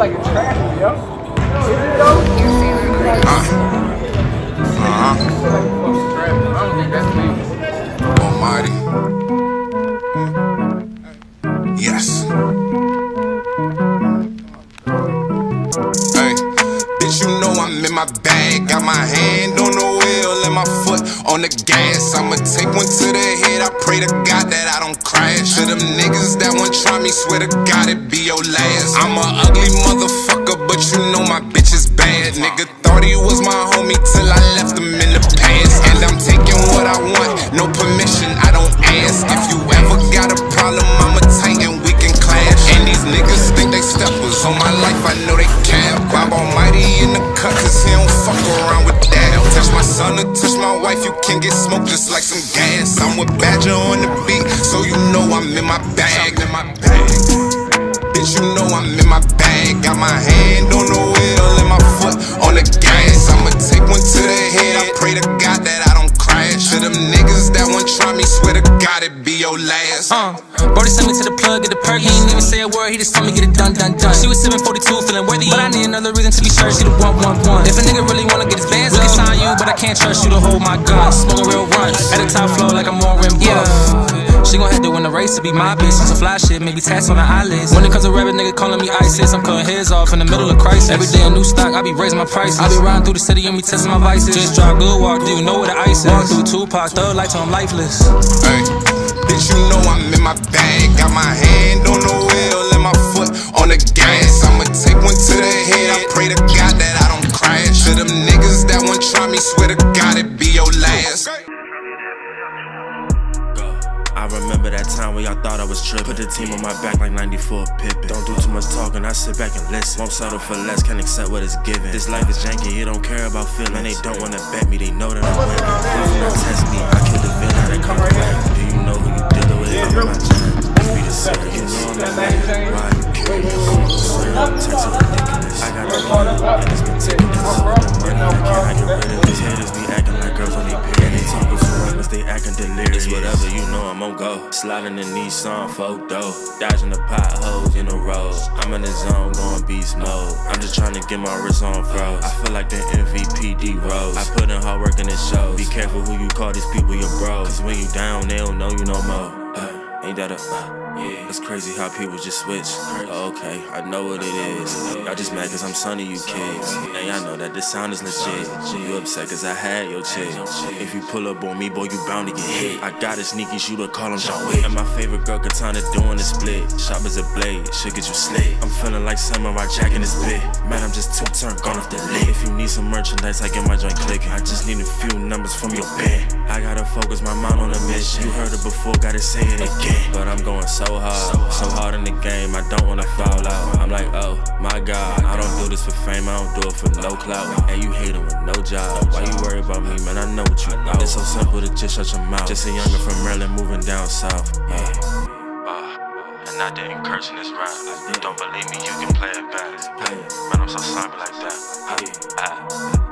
like a trap, yo. Uh-huh. Uh-huh. Almighty. Hmm. Yes. Hey, bitch, you know I'm in my bag, got my hand on the on the gas. I'ma take one to the head. I pray to God that I don't crash. To them niggas that want try me, swear to God it be your last. I'm a ugly motherfucker, but you know my bitch is bad. Nigga thought he was my homie till I left him in the past. And I'm taking what I want, no permission, I don't ask. If you ever got a problem, I'm a titan, we can clash. And these niggas think they steppers on my life, I know they can. Bob Almighty in wife, you can get smoked just like some gas. I'm with Badger on the beat, so you know I'm in my bag. In my bag. Bitch, you know I'm in my bag. Got my hand on the wheel and my foot on the gas. I'ma take one to the head. I pray to God that I don't crash. To them niggas that want try me, swear to God it be your last. Uh, Brody sent me to the plug, get the perk. He ain't even say a word, he just told me get it done, done, done. She was 742, feeling worthy, but I need another reason to be sure she the one, one, one. If a nigga really wanna get his bands, sign you, but I can't trust you to hold my gun. Smoking real runs at the top floor like I'm on rim yeah. She gon' have to win the race to be my bitch. Some fly shit, maybe tats on the eyelids. When it comes to rapping, nigga calling me ISIS, I'm cutting heads off in the middle of crisis. Every day a new stock, I be raising my prices. I be riding through the city and be testing my vices. Just drive good, walk through, you know where the ice is. Walk through Tupac, thug light till I'm lifeless. Hey, bitch, you know I'm in my bag. Got my hand on the wheel and my foot on the gas. I'ma take one to the swear to God it be your last. I remember that time when y'all thought I was tripping. Put the team on my back like 94 Pippen. Don't do too much talking, I sit back and listen. Won't settle for less, can't accept what is given. This life is janky, he don't care about feeling. And they don't wanna bet me, they know that I'm winning. Test me, I kill the villain that come back. I'm on go. Sliding in Nissan photo, dodging the potholes in the road. I'm in the zone, going beast mode. I'm just trying to get my wrist on froze. I feel like the MVP D Rose. I put in hard work and it shows. Be careful who you call these people your bros. Cause when you down, they don't know you no more. Ain't that a uh, yeah, it's crazy how people just switch. Oh, okay, I know what it is. Y'all just mad cause I'm son of you kids. And y'all know that this sound is legit. You upset cause I had your chick. If you pull up on me, boy, you bound to get hit. I got a sneaky shooter, call him John Wick. And my favorite girl, Katana, doing the split. Sharp as a blade, should get you slit. I'm feeling like Samurai Jack in this bit. Man, I'm just two turn, gone off the lid. If you need some merchandise, I get my joint clicking. I just need a few numbers from your band. I gotta focus my mind on the mission. You heard it before, gotta say it again. But I'm going so hard, so hard in the game, I don't wanna fall out. I'm like, oh my god, I don't do this for fame, I don't do it for no clout. And you hating with no job. Why you worry about me, man? I know what you know. It's so simple to just shut your mouth. Just a younger from Maryland moving down south. Yeah. Uh, and I didn't curse in this rap. Don't believe me, you can play it back. Man, I'm so sorry like that.